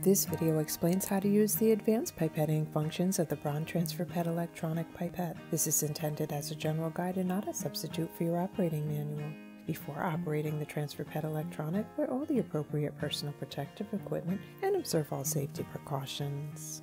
This video explains how to use the advanced pipetting functions of the BRAND Transfer Transferpette electronic pipette. This is intended as a general guide and not a substitute for your operating manual. Before operating the transfer Transferpette electronic, wear all the appropriate personal protective equipment and observe all safety precautions.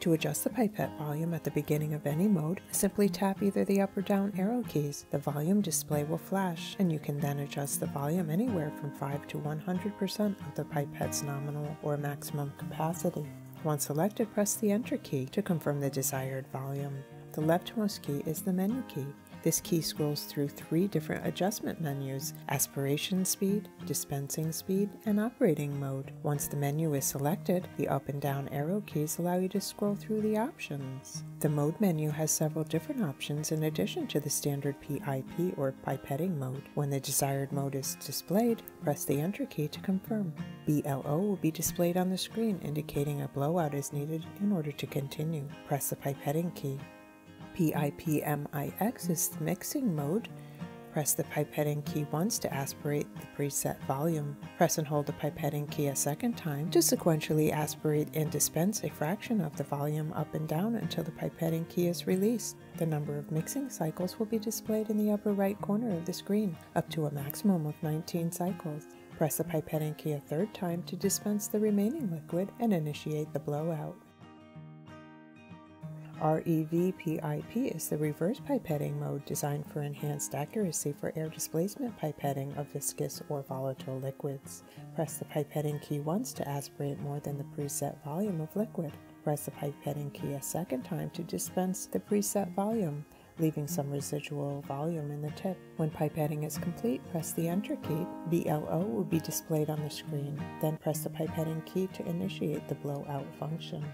To adjust the pipette volume at the beginning of any mode, simply tap either the up or down arrow keys. The volume display will flash, and you can then adjust the volume anywhere from 5 to 100% of the pipette's nominal or maximum capacity. Once selected, press the Enter key to confirm the desired volume. The leftmost key is the menu key. This key scrolls through three different adjustment menus aspiration speed, dispensing speed, and operating mode. Once the menu is selected, the up and down arrow keys allow you to scroll through the options. The mode menu has several different options in addition to the standard PIP or pipetting mode. When the desired mode is displayed, press the Enter key to confirm. BLO will be displayed on the screen indicating a blowout is needed in order to continue. Press the pipetting key. PIPMIX is the mixing mode. Press the pipetting key once to aspirate the preset volume. Press and hold the pipetting key a second time to sequentially aspirate and dispense a fraction of the volume up and down until the pipetting key is released. The number of mixing cycles will be displayed in the upper right corner of the screen, up to a maximum of 19 cycles. Press the pipetting key a third time to dispense the remaining liquid and initiate the blowout. REVPIP is the reverse pipetting mode designed for enhanced accuracy for air displacement pipetting of viscous or volatile liquids. Press the pipetting key once to aspirate more than the preset volume of liquid. Press the pipetting key a second time to dispense the preset volume, leaving some residual volume in the tip. When pipetting is complete, press the Enter key. BLO will be displayed on the screen. Then press the pipetting key to initiate the blowout function.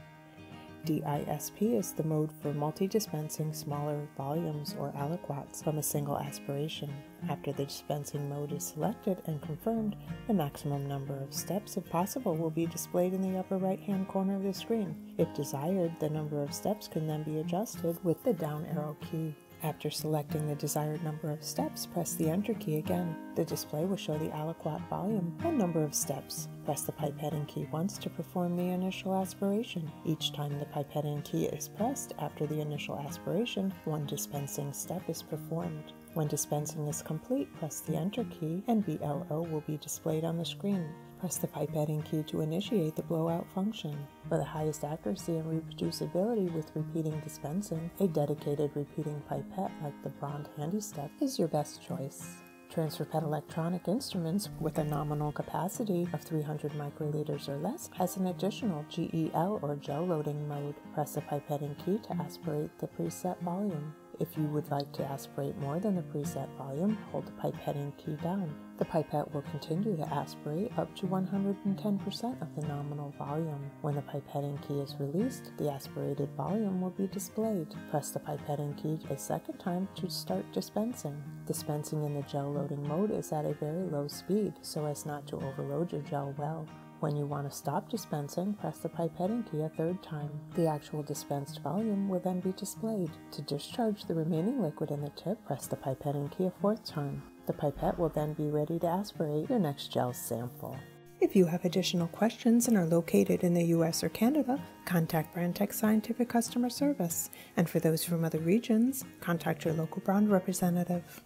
DISP is the mode for multi-dispensing smaller volumes or aliquots from a single aspiration. After the dispensing mode is selected and confirmed, the maximum number of steps, if possible, will be displayed in the upper right-hand corner of the screen. If desired, the number of steps can then be adjusted with the down arrow key. After selecting the desired number of steps, press the Enter key again. The display will show the aliquot volume and number of steps. Press the pipetting key once to perform the initial aspiration. Each time the pipetting key is pressed after the initial aspiration, one dispensing step is performed. When dispensing is complete, press the Enter key and BLO will be displayed on the screen. Press the pipetting key to initiate the blowout function. For the highest accuracy and reproducibility with repeating dispensing, a dedicated repeating pipette like the BRAND HandyStep is your best choice. Transferpette electronic instruments with a nominal capacity of 300 microliters or less has an additional GEL or gel loading mode. Press the pipetting key to aspirate the preset volume. If you would like to aspirate more than the preset volume, hold the pipetting key down. The pipette will continue to aspirate up to 110% of the nominal volume. When the pipetting key is released, the aspirated volume will be displayed. Press the pipetting key a second time to start dispensing. Dispensing in the gel loading mode is at a very low speed so as not to overload your gel well. When you want to stop dispensing, press the pipetting key a third time. The actual dispensed volume will then be displayed. To discharge the remaining liquid in the tip, press the pipetting key a fourth time. The pipette will then be ready to aspirate your next gel sample. If you have additional questions and are located in the US or Canada, contact Brandtech Scientific Customer Service. And for those from other regions, contact your local brand representative.